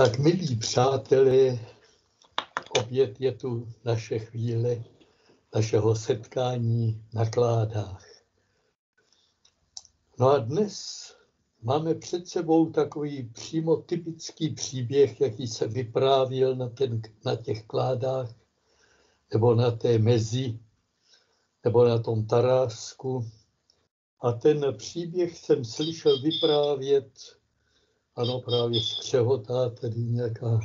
Tak milí přátelé, opět je tu naše chvíle našeho setkání na kládách. No a dnes máme před sebou takový přímo typický příběh, jaký se vyprávěl na, ten, na těch kládách, nebo na té mezi, nebo na tom Tarásku. A ten příběh jsem slyšel vyprávět ano, právě skřehotá, tedy nějaká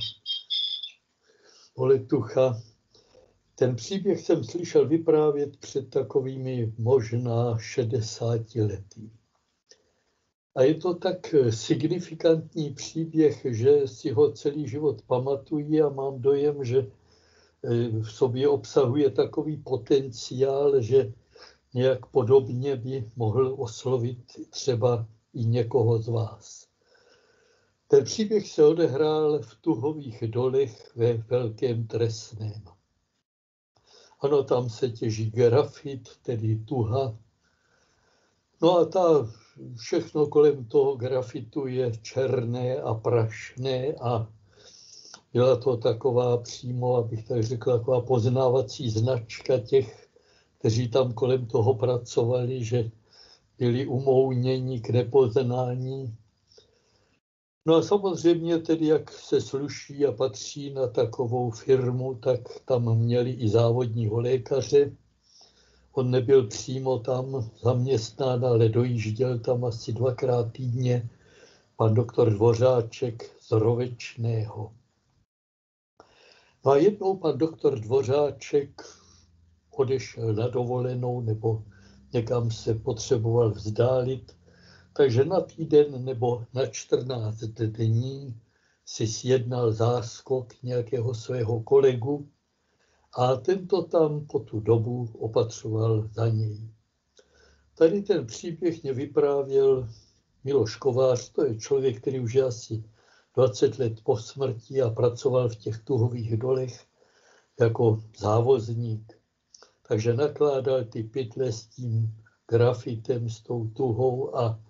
poletucha. Ten příběh jsem slyšel vyprávět před takovými možná 60 lety. A je to tak signifikantní příběh, že si ho celý život pamatuji a mám dojem, že eh, v sobě obsahuje takový potenciál, že nějak podobně by mohl oslovit třeba i někoho z vás. Ten příběh se odehrál v Tuhových dolech ve Velkém Trestném. Ano, tam se těží grafit, tedy tuha. No a ta, všechno kolem toho grafitu je černé a prašné a byla to taková přímo, abych tak řekl, taková poznávací značka těch, kteří tam kolem toho pracovali, že byli umouněni k nepoznání No a samozřejmě tedy, jak se sluší a patří na takovou firmu, tak tam měli i závodního lékaře. On nebyl přímo tam zaměstnán, ale dojížděl tam asi dvakrát týdně pan doktor Dvořáček z Rovečného. No a jednou pan doktor Dvořáček odešel na dovolenou nebo někam se potřeboval vzdálit takže na týden nebo na 14 dní si sjednal záskok nějakého svého kolegu a tento tam po tu dobu opatřoval za něj. Tady ten příběh mě vyprávěl Miloš Kovář, to je člověk, který už je asi 20 let po smrti a pracoval v těch tuhových dolech jako závozník. Takže nakládal ty pytle s tím grafitem, s tou tuhou a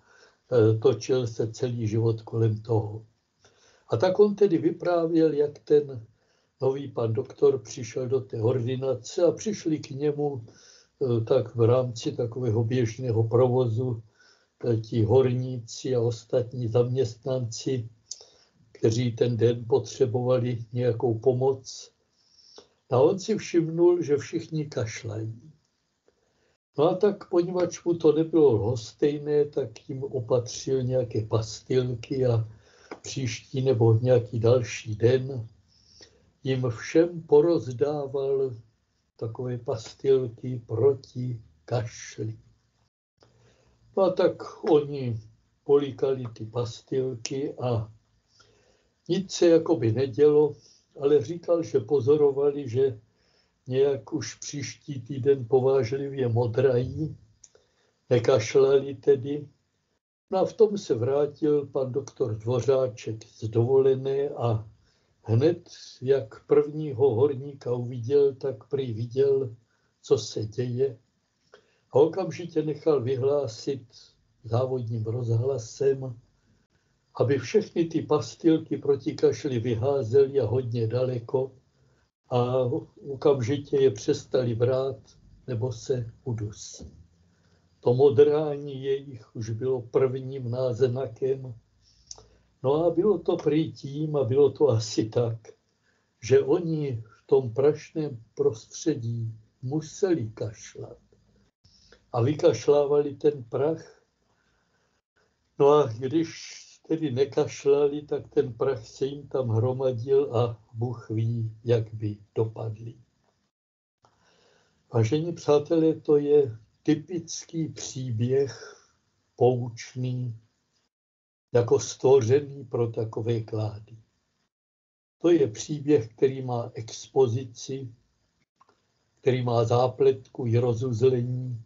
točil se celý život kolem toho. A tak on tedy vyprávěl, jak ten nový pan doktor přišel do té ordinace a přišli k němu eh, tak v rámci takového běžného provozu eh, ti horníci a ostatní zaměstnanci, kteří ten den potřebovali nějakou pomoc. A on si všimnul, že všichni kašlají. No a tak, poněvadž mu to nebylo lhostejné, tak jim opatřil nějaké pastilky a příští nebo nějaký další den jim všem porozdával takové pastilky proti kašli. No a tak oni políkali ty pastilky a nic se jakoby nedělo, ale říkal, že pozorovali, že nějak už příští týden povážlivě modrají, nekašlali tedy. No a v tom se vrátil pan doktor Dvořáček z dovolené a hned, jak prvního horníka uviděl, tak prý viděl, co se děje a okamžitě nechal vyhlásit závodním rozhlasem, aby všechny ty pastilky proti kašli vyházeli a hodně daleko, a okamžitě je přestali brát nebo se udus. To modrání jejich už bylo prvním náznakem. No a bylo to prý tím a bylo to asi tak, že oni v tom prašném prostředí museli kašlat. A vykašlávali ten prach. No a když tedy nekašlali, tak ten prach se jim tam hromadil a Bůh ví, jak by dopadli. Vážení přátelé, to je typický příběh, poučný, jako stvořený pro takové klády. To je příběh, který má expozici, který má zápletku i rozuzlení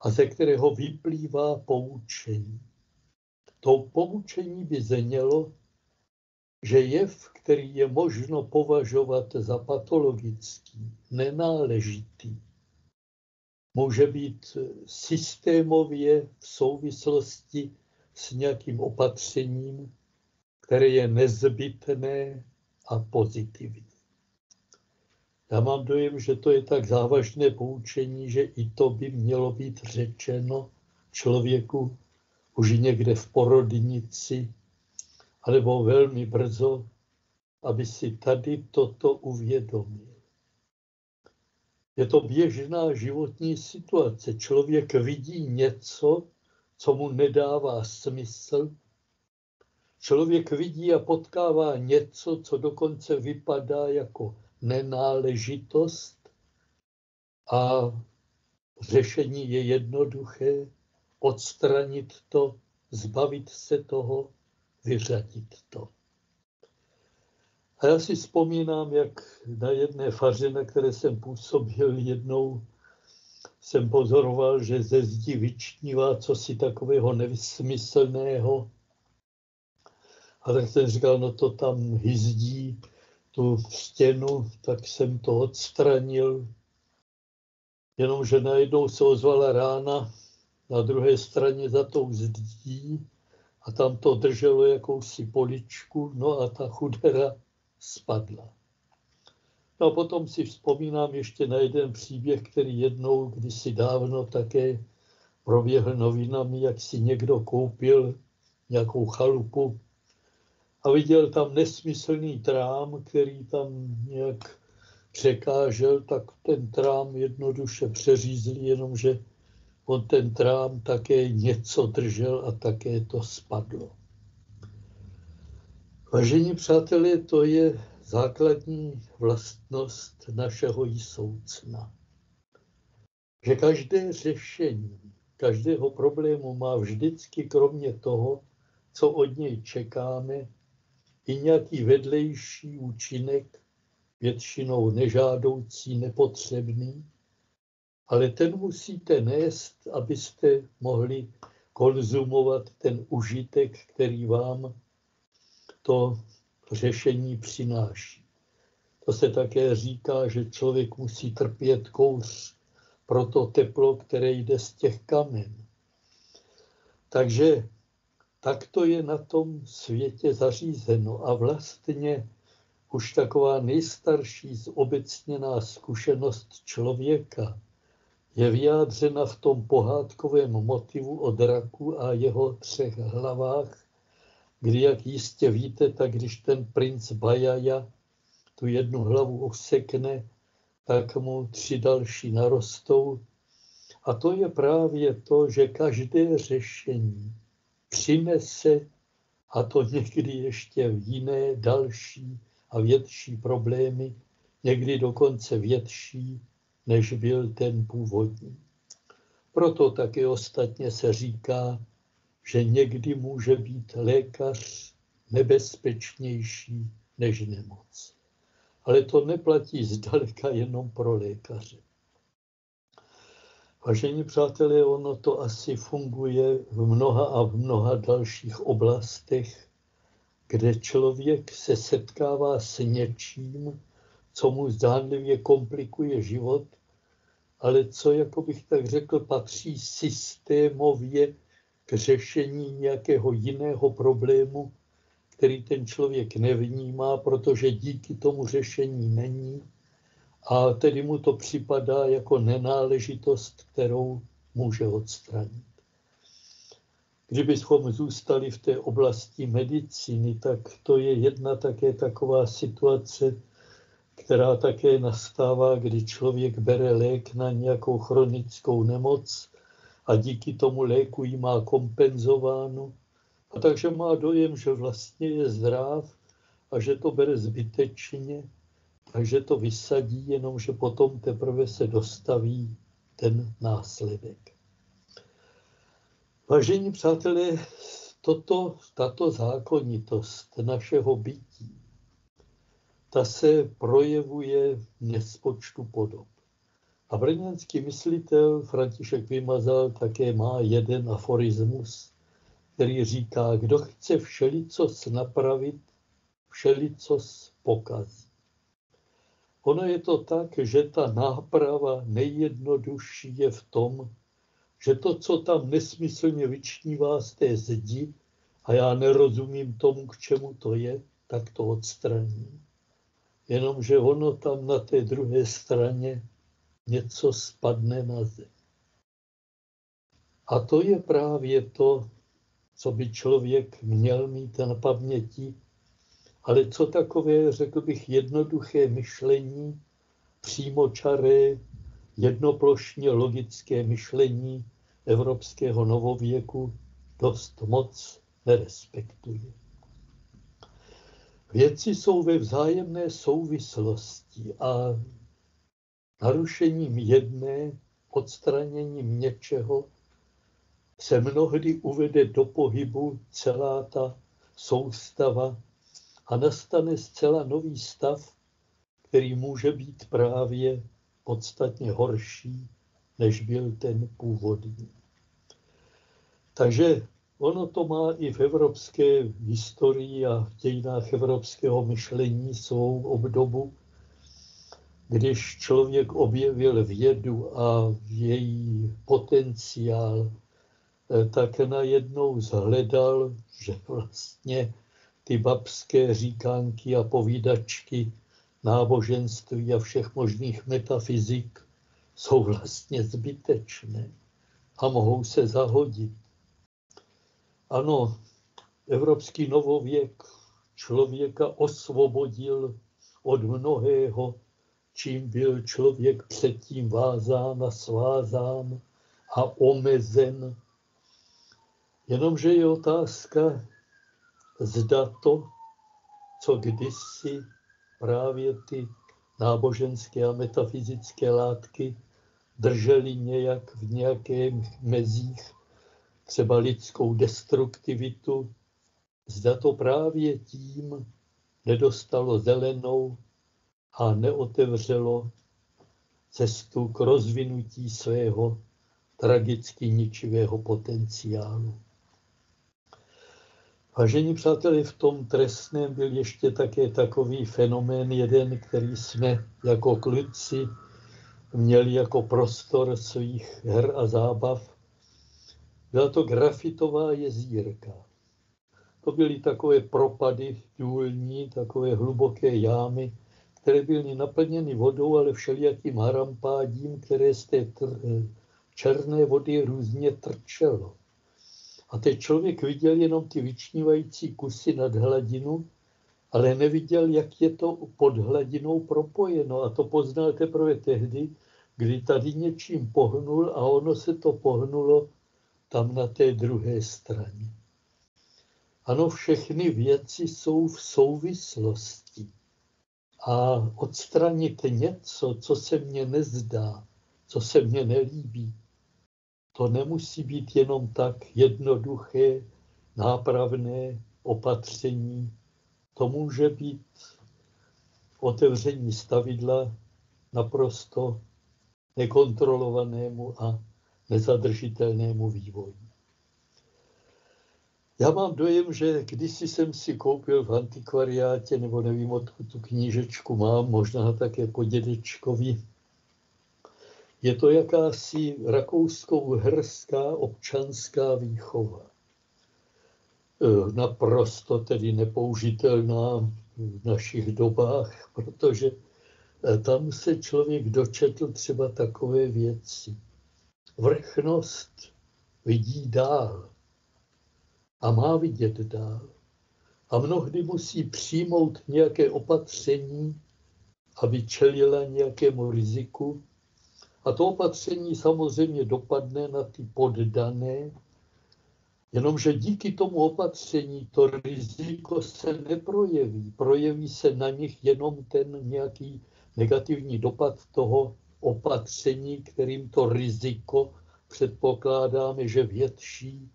a ze kterého vyplývá poučení. To poučení by znělo, že jev, který je možno považovat za patologický, nenáležitý, může být systémově v souvislosti s nějakým opatřením které je nezbytné a pozitivní. Já mám dojem, že to je tak závažné poučení, že i to by mělo být řečeno člověku už někde v porodnici, alebo velmi brzo, aby si tady toto uvědomil. Je to běžná životní situace. Člověk vidí něco, co mu nedává smysl. Člověk vidí a potkává něco, co dokonce vypadá jako nenáležitost a řešení je jednoduché, odstranit to, zbavit se toho, vyřadit to. A já si vzpomínám, jak na jedné faře, na které jsem působil jednou, jsem pozoroval, že ze zdi vyčnívá cosi takového nevysmyslného. A tak jsem říkal, no to tam hyzdí tu stěnu, tak jsem to odstranil. Jenomže najednou se ozvala rána na druhé straně za tou zdí a tam to drželo jakousi poličku, no a ta chudera spadla. No a potom si vzpomínám ještě na jeden příběh, který jednou, kdysi dávno také proběhl novinami, jak si někdo koupil nějakou chalupu a viděl tam nesmyslný trám, který tam nějak překážel, tak ten trám jednoduše přeřízli, jenomže on ten trám také něco držel a také to spadlo. Vážení přátelé, to je základní vlastnost našeho jísoucna. Že každé řešení každého problému má vždycky kromě toho, co od něj čekáme, i nějaký vedlejší účinek, většinou nežádoucí, nepotřebný, ale ten musíte nést, abyste mohli konzumovat ten užitek, který vám to řešení přináší. To se také říká, že člověk musí trpět kouř pro to teplo, které jde z těch kamen. Takže tak to je na tom světě zařízeno a vlastně už taková nejstarší zobecněná zkušenost člověka je vyjádřena v tom pohádkovém motivu o draku a jeho třech hlavách, kdy, jak jistě víte, tak když ten princ Bajaja tu jednu hlavu osekne, tak mu tři další narostou. A to je právě to, že každé řešení přinese, a to někdy ještě jiné další a větší problémy, někdy dokonce větší, než byl ten původní. Proto taky ostatně se říká, že někdy může být lékař nebezpečnější než nemoc. Ale to neplatí zdaleka jenom pro lékaře. Vážení přátelé, ono to asi funguje v mnoha a v mnoha dalších oblastech, kde člověk se setkává s něčím, co mu zdánlivě komplikuje život, ale co, jako bych tak řekl, patří systémově k řešení nějakého jiného problému, který ten člověk nevnímá, protože díky tomu řešení není a tedy mu to připadá jako nenáležitost, kterou může odstranit. Kdybychom zůstali v té oblasti medicíny, tak to je jedna také taková situace, která také nastává, kdy člověk bere lék na nějakou chronickou nemoc a díky tomu léku ji má kompenzováno. A takže má dojem, že vlastně je zdrav a že to bere zbytečně, takže to vysadí, jenomže potom teprve se dostaví ten následek. Vážení přátelé, toto, tato zákonitost našeho bytí, ta se projevuje v nespočtu podob. A brněnský myslitel František Vymazal také má jeden aforismus, který říká, kdo chce všelicos napravit, všelicos pokazí. Ono je to tak, že ta náprava nejjednodušší je v tom, že to, co tam nesmyslně vyčnívá z té zdi, a já nerozumím tomu, k čemu to je, tak to odstraním. Jenomže ono tam na té druhé straně něco spadne na zem. A to je právě to, co by člověk měl mít na paměti, ale co takové, řekl bych, jednoduché myšlení, přímočaré, jednoplošně logické myšlení evropského novověku dost moc nerespektuje. Věci jsou ve vzájemné souvislosti a narušením jedné, odstraněním něčeho se mnohdy uvede do pohybu celá ta soustava a nastane zcela nový stav, který může být právě podstatně horší, než byl ten původní. Takže ono to má i v evropské historii a v dějinách evropského myšlení svou obdobu, když člověk objevil vědu a její potenciál, eh, tak najednou zhledal, že vlastně ty babské říkánky a povídačky náboženství a všech možných metafyzik jsou vlastně zbytečné a mohou se zahodit. Ano, evropský novověk člověka osvobodil od mnohého, čím byl člověk předtím vázán a svázán a omezen. Jenomže je otázka, zda to, co kdysi právě ty náboženské a metafyzické látky držely nějak v nějakých mezích, třeba lidskou destruktivitu, zda to právě tím nedostalo zelenou a neotevřelo cestu k rozvinutí svého tragicky ničivého potenciálu. Vážení přátelé, v tom trestném byl ještě také takový fenomén jeden, který jsme jako kluci měli jako prostor svých her a zábav. Byla to grafitová jezírka. To byly takové propady důlní, takové hluboké jámy, které byly naplněny vodou, ale všelijakým harampádím, které z té černé vody různě trčelo. A teď člověk viděl jenom ty vyčnívající kusy nad hladinu, ale neviděl, jak je to pod hladinou propojeno. A to poznal teprve tehdy, kdy tady něčím pohnul a ono se to pohnulo tam na té druhé straně. Ano, všechny věci jsou v souvislosti. A odstranit něco, co se mně nezdá, co se mně nelíbí, to nemusí být jenom tak jednoduché, nápravné opatření. To může být otevření stavidla naprosto nekontrolovanému a nezadržitelnému vývoji. Já mám dojem, že kdysi jsem si koupil v antikvariátě, nebo nevím, odkud tu knížečku mám, možná také po dědečkovi, je to jakási rakouskou herská občanská výchova. E, naprosto tedy nepoužitelná v našich dobách, protože e, tam se člověk dočetl třeba takové věci. Vrchnost vidí dál a má vidět dál. A mnohdy musí přijmout nějaké opatření, aby čelila nějakému riziku, a to opatření samozřejmě dopadne na ty poddané, jenomže díky tomu opatření to riziko se neprojeví. Projeví se na nich jenom ten nějaký negativní dopad toho opatření, kterým to riziko předpokládáme, že větší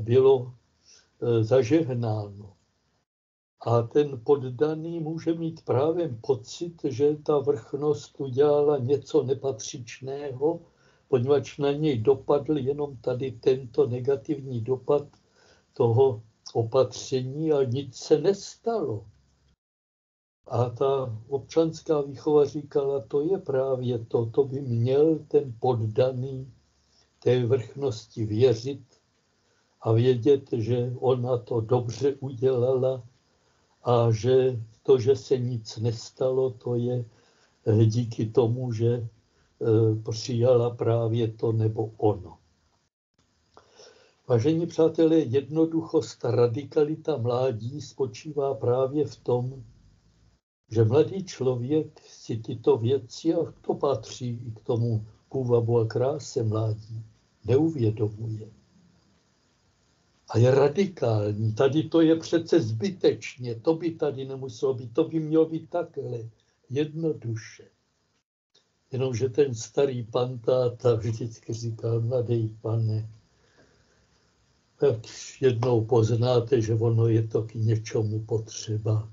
bylo e, zažehnáno. A ten poddaný může mít právě pocit, že ta vrchnost udělala něco nepatřičného, poněvadž na něj dopadl jenom tady tento negativní dopad toho opatření a nic se nestalo. A ta občanská výchova říkala, to je právě to, to by měl ten poddaný té vrchnosti věřit a vědět, že ona to dobře udělala a že to, že se nic nestalo, to je díky tomu, že e, přijala právě to nebo ono. Vážení přátelé, jednoduchost, radikalita mládí spočívá právě v tom, že mladý člověk si tyto věci, a to patří i k tomu půvabu a kráse mládí, neuvědomuje. A je radikální. Tady to je přece zbytečně. To by tady nemuselo být. To by mělo být takhle. Jednoduše. Jenomže ten starý pan táta vždycky říkal, mladý pane, tak jednou poznáte, že ono je to k něčemu potřeba.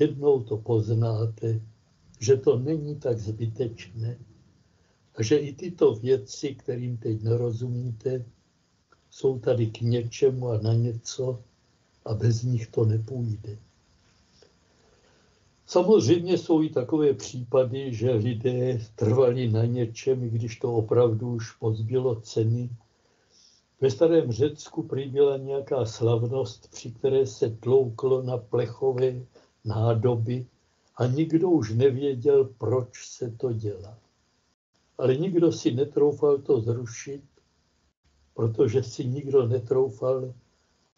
Jednou to poznáte, že to není tak zbytečné a že i tyto věci, kterým teď nerozumíte, jsou tady k něčemu a na něco a bez nich to nepůjde. Samozřejmě jsou i takové případy, že lidé trvali na něčem, když to opravdu už pozbylo ceny. Ve starém Řecku prý byla nějaká slavnost, při které se tlouklo na plechové nádoby a nikdo už nevěděl, proč se to dělá. Ale nikdo si netroufal to zrušit, protože si nikdo netroufal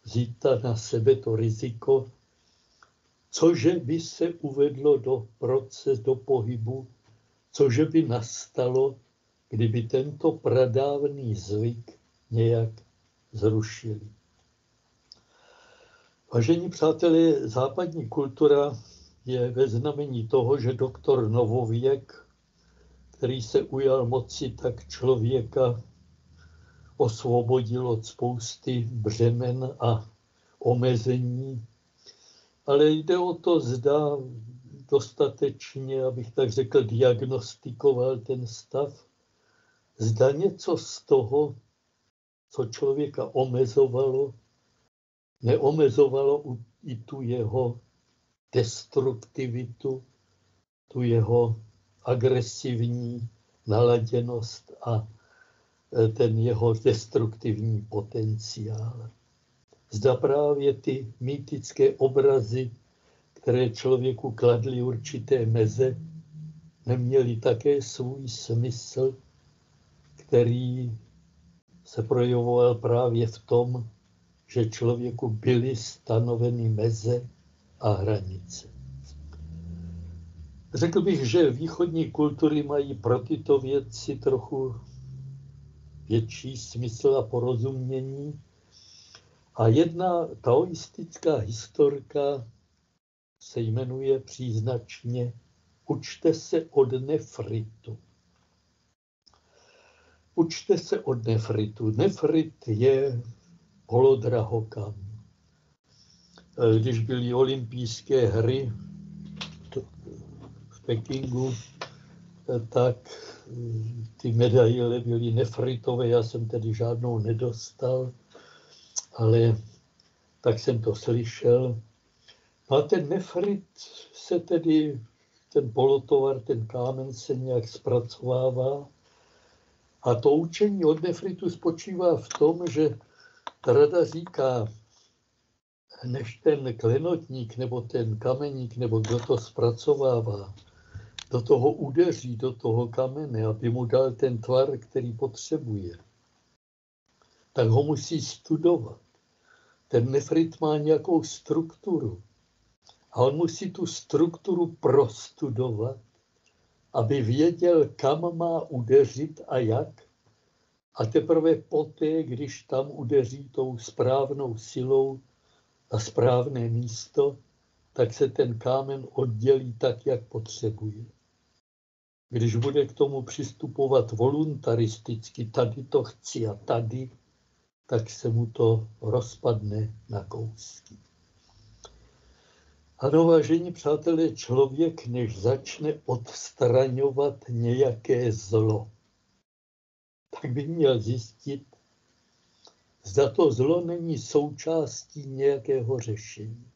vzít na sebe to riziko, cože by se uvedlo do proces, do pohybu, cože by nastalo, kdyby tento pradávný zvyk nějak zrušili. Vážení přátelé, západní kultura je ve znamení toho, že doktor Novověk, který se ujal moci, tak člověka osvobodil od spousty břemen a omezení. Ale jde o to, zda dostatečně, abych tak řekl, diagnostikoval ten stav. Zda něco z toho, co člověka omezovalo, neomezovalo i tu jeho destruktivitu, tu jeho agresivní naladěnost a e, ten jeho destruktivní potenciál. Zda právě ty mýtické obrazy, které člověku kladly určité meze, neměly také svůj smysl, který se projevoval právě v tom, že člověku byly stanoveny meze a hranice. Řekl bych, že východní kultury mají pro tyto věci trochu větší smysl a porozumění. A jedna taoistická historka se jmenuje příznačně Učte se od nefritu. Učte se od nefritu. Nefrit je holodrahokam. Když byly olympijské hry v Pekingu, tak ty medaile byly nefritové, já jsem tedy žádnou nedostal, ale tak jsem to slyšel. No a ten nefrit se tedy, ten polotovar, ten kámen se nějak zpracovává. A to učení od nefritu spočívá v tom, že rada říká, než ten klenotník nebo ten kameník nebo kdo to zpracovává, do toho udeří, do toho kamene, aby mu dal ten tvar, který potřebuje, tak ho musí studovat. Ten nefrit má nějakou strukturu. A on musí tu strukturu prostudovat, aby věděl, kam má udeřit a jak. A teprve poté, když tam udeří tou správnou silou na správné místo, tak se ten kámen oddělí tak, jak potřebuje. Když bude k tomu přistupovat voluntaristicky, tady to chci a tady, tak se mu to rozpadne na kousky. Ano, vážení přátelé, člověk, než začne odstraňovat nějaké zlo, tak by měl zjistit, zda to zlo není součástí nějakého řešení.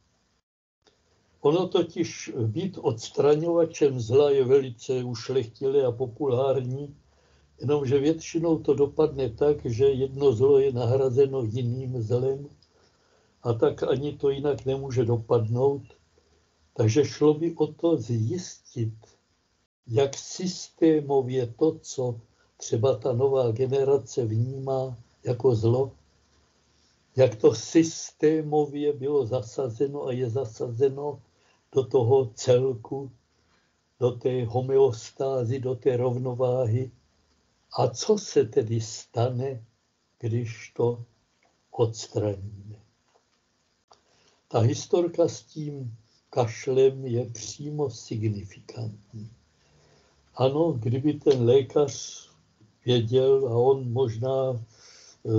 Ono totiž být odstraňovačem zla je velice ušlechtilé a populární, Jenomže většinou to dopadne tak, že jedno zlo je nahrazeno jiným zlem a tak ani to jinak nemůže dopadnout. Takže šlo by o to zjistit, jak systémově to, co třeba ta nová generace vnímá jako zlo, jak to systémově bylo zasazeno a je zasazeno do toho celku, do té homeostázy, do té rovnováhy. A co se tedy stane, když to odstraníme? Ta historka s tím kašlem je přímo signifikantní. Ano, kdyby ten lékař věděl a on možná eh,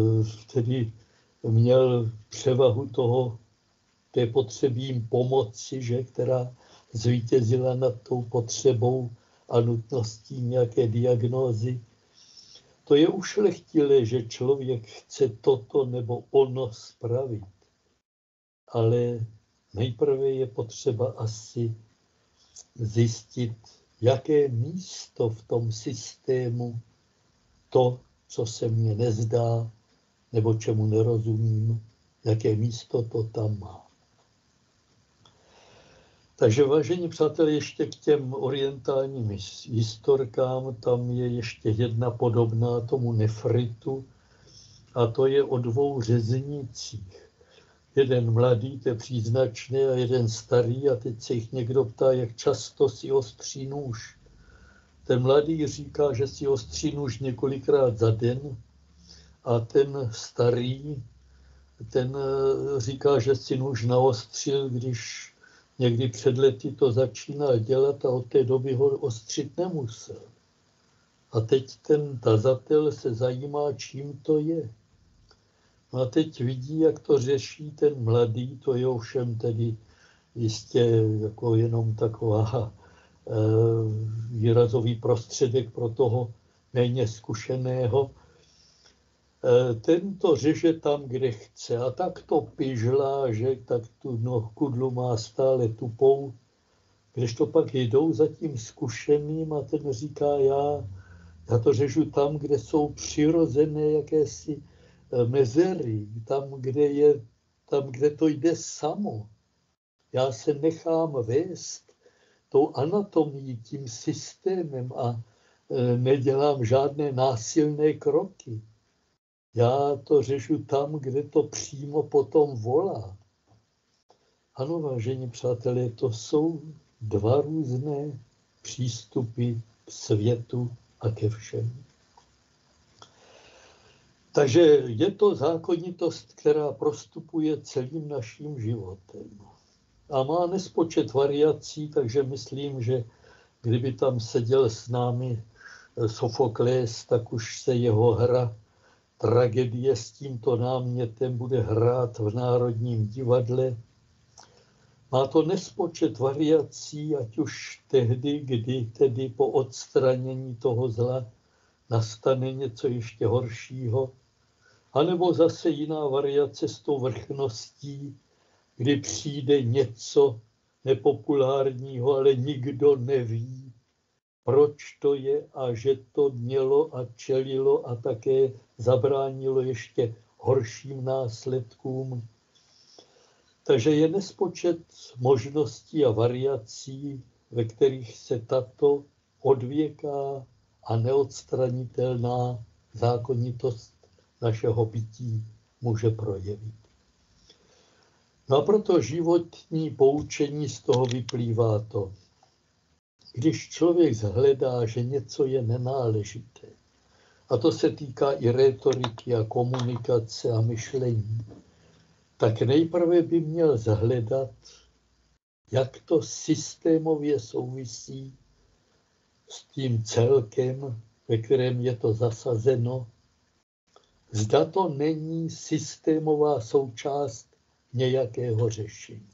tedy měl převahu toho, té potřeby jim pomoci, že, která zvítězila nad tou potřebou a nutností nějaké diagnózy. To je ušlechtilé, že člověk chce toto nebo ono spravit. Ale nejprve je potřeba asi zjistit, jaké místo v tom systému to, co se mně nezdá, nebo čemu nerozumím, jaké místo to tam má. Takže vážení přátelé, ještě k těm orientálním historkám, tam je ještě jedna podobná tomu nefritu, a to je o dvou řeznicích. Jeden mladý, to je příznačný, a jeden starý, a teď se jich někdo ptá, jak často si ostří nůž. Ten mladý říká, že si ostří nůž několikrát za den, a ten starý, ten eh, říká, že si nůž naostřil, když někdy před lety to začínal dělat a od té doby ho ostřit nemusel. A teď ten tazatel se zajímá, čím to je. No a teď vidí, jak to řeší ten mladý, to je ovšem tedy jistě jako jenom taková výrazový prostředek pro toho méně zkušeného, Eh, ten to řeže tam, kde chce. A tak to pižlá, že tak tu no, kudlu má stále tupou, když to pak jdou za tím zkušeným a ten říká, já, já to řežu tam, kde jsou přirozené jakési eh, mezery, tam, kde, je, tam, kde to jde samo. Já se nechám vést tou anatomií, tím systémem a eh, nedělám žádné násilné kroky. Já to řešu tam, kde to přímo potom volá. Ano, vážení přátelé, to jsou dva různé přístupy k světu a ke všem. Takže je to zákonitost, která prostupuje celým naším životem. A má nespočet variací, takže myslím, že kdyby tam seděl s námi Sofoklés, tak už se jeho hra tragédie s tímto námětem bude hrát v Národním divadle. Má to nespočet variací, ať už tehdy, kdy tedy po odstranění toho zla nastane něco ještě horšího, anebo zase jiná variace s tou vrchností, kdy přijde něco nepopulárního, ale nikdo neví, proč to je a že to mělo a čelilo a také zabránilo ještě horším následkům. Takže je nespočet možností a variací, ve kterých se tato odvěká a neodstranitelná zákonitost našeho bytí může projevit. No a proto životní poučení z toho vyplývá to, když člověk zhledá, že něco je nenáležité, a to se týká i retoriky a komunikace a myšlení, tak nejprve by měl zhledat, jak to systémově souvisí s tím celkem, ve kterém je to zasazeno. Zda to není systémová součást nějakého řešení.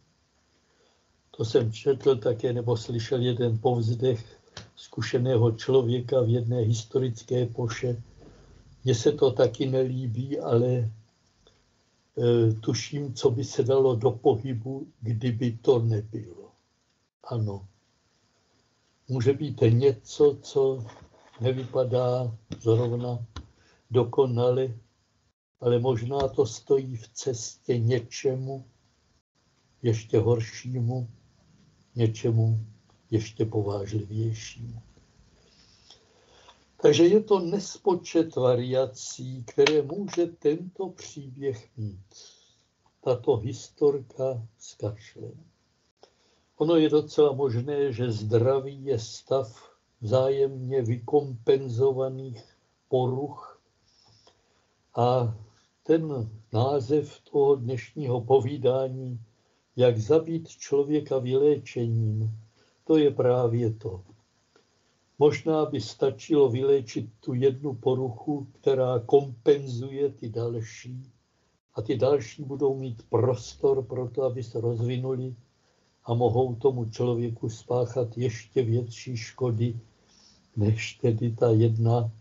To jsem četl také nebo slyšel jeden povzdech zkušeného člověka v jedné historické poše. Mně se to taky nelíbí, ale e, tuším, co by se dalo do pohybu, kdyby to nebylo. Ano. Může být něco, co nevypadá zrovna dokonale, ale možná to stojí v cestě něčemu ještě horšímu, něčemu ještě povážlivějšímu. Takže je to nespočet variací, které může tento příběh mít. Tato historka s kašlem. Ono je docela možné, že zdraví je stav vzájemně vykompenzovaných poruch a ten název toho dnešního povídání, jak zabít člověka vyléčením, to je právě to. Možná by stačilo vyléčit tu jednu poruchu, která kompenzuje ty další a ty další budou mít prostor pro to, aby se rozvinuli a mohou tomu člověku spáchat ještě větší škody, než tedy ta jedna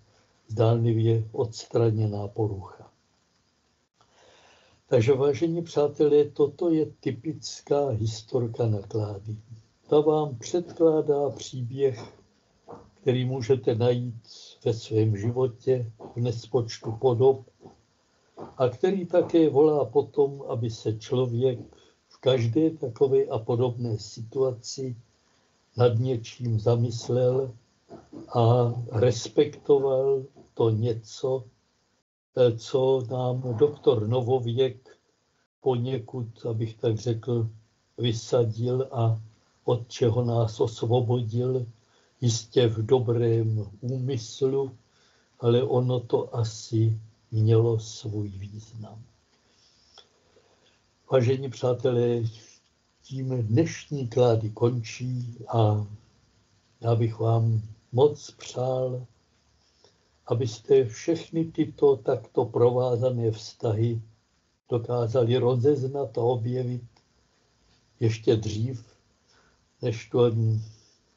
zdálnivě odstraněná porucha. Takže vážení přátelé, toto je typická historka naklády. Ta vám předkládá příběh, který můžete najít ve svém životě v nespočtu podob a který také volá potom, aby se člověk v každé takové a podobné situaci nad něčím zamyslel a respektoval to něco, co nám doktor Novověk poněkud, abych tak řekl, vysadil a od čeho nás osvobodil, jistě v dobrém úmyslu, ale ono to asi mělo svůj význam. Vážení přátelé, tím dnešní klády končí a já bych vám moc přál, abyste všechny tyto takto provázané vztahy dokázali rozeznat a objevit ještě dřív, než to,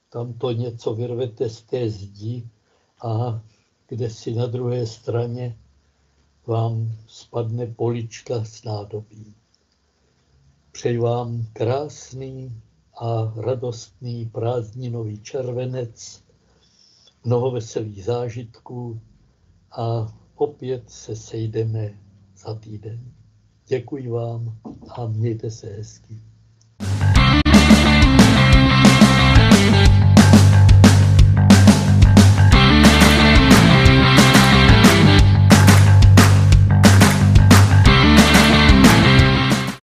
tam to něco vyrvete z té zdi a kde si na druhé straně vám spadne polička s nádobí. Přeji vám krásný a radostný prázdninový červenec, mnoho veselých zážitků a opět se sejdeme za týden. Děkuji vám a mějte se hezky.